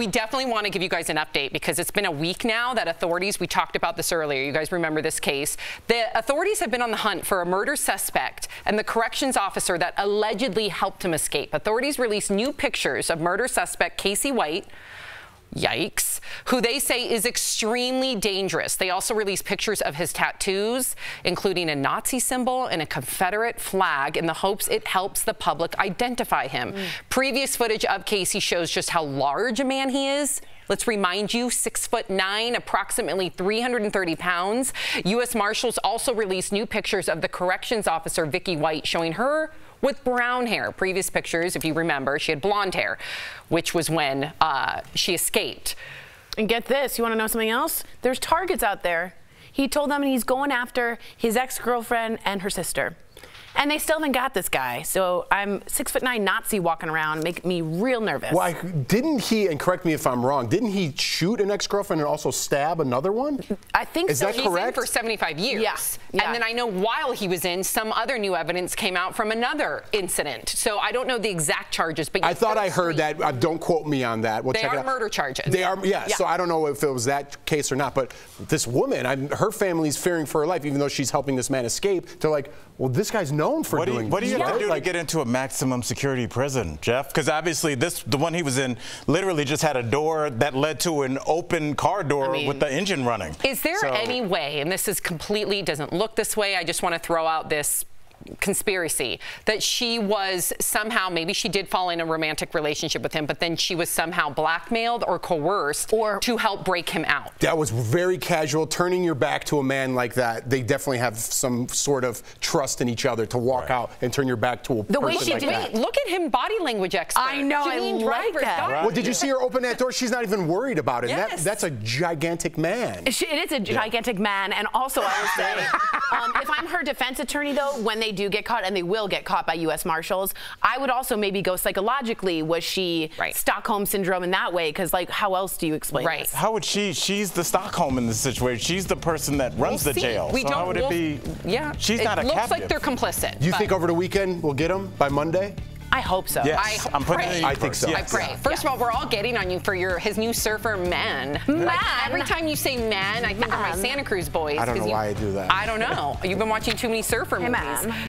we definitely want to give you guys an update because it's been a week now that authorities, we talked about this earlier, you guys remember this case. The authorities have been on the hunt for a murder suspect and the corrections officer that allegedly helped him escape. Authorities released new pictures of murder suspect Casey White yikes, who they say is extremely dangerous. They also released pictures of his tattoos, including a Nazi symbol and a Confederate flag, in the hopes it helps the public identify him. Mm. Previous footage of Casey shows just how large a man he is. Let's remind you, six foot nine, approximately 330 pounds. U.S. Marshals also released new pictures of the corrections officer, Vicky White, showing her with brown hair. Previous pictures, if you remember, she had blonde hair, which was when uh, she escaped. And get this, you want to know something else? There's targets out there. He told them he's going after his ex-girlfriend and her sister. And they still haven't got this guy. So I'm six foot nine Nazi walking around, make me real nervous. Why didn't he, and correct me if I'm wrong, didn't he shoot an ex-girlfriend and also stab another one? I think Is so. that He's correct? in for 75 years. Yeah. yeah. And then I know while he was in, some other new evidence came out from another incident. So I don't know the exact charges, but I thought I heard that. Uh, don't quote me on that. We'll they check are it out. murder charges. They are, yeah, Yeah. So I don't know if it was that case or not. But this woman, I'm, her family's fearing for her life, even though she's helping this man escape. They're like, well, this guy's known for what do you, what do you this, have to do Like- to get into a maximum security prison, Jeff? Because obviously this, the one he was in, literally just had a door that led to an open car door mean- with the engine running. Is there So- any way, and this is completely doesn't look this way, I just want to throw out this conspiracy that she was somehow maybe she did fall in a romantic relationship with him but then she was somehow blackmailed or coerced Or- to help break him out That was very casual. Turning your back to a man like that, they definitely have some sort of trust in each other to walk out and turn your back to a The person way she like did- that. Wait, look at him, body language expert. I know, I Janine like Driver's that. daughter. Right. Well, did you see her open that door? She's not even worried about it. That, Yes. that's a gigantic man. She- It is a gigantic man, and also I will say, um, if I'm her defense attorney, though, when they do get caught, and they will get caught by U.S. Marshals, I would also maybe go psychologically. Was she Right. Stockholm syndrome in that way? Because like, how else do you explain? Right. this? How would she? She's the Stockholm in this situation. She's the person that runs We'll the see. jail. We so don't. how would it we'll- be? Yeah. She's it not a looks captive. like they're complicit. You but think over the weekend we'll get them by Monday? I hope so. Yes, I I'm putting pray. it in I think first. so. I Yes. pray. First of all, we're all getting on you for your his new surfer man. Man. Like, every time you say man, I think of my Santa Cruz boys. I don't 'cause know you- why I do that. I don't know. You've been watching too many surfer Hey, movies. man.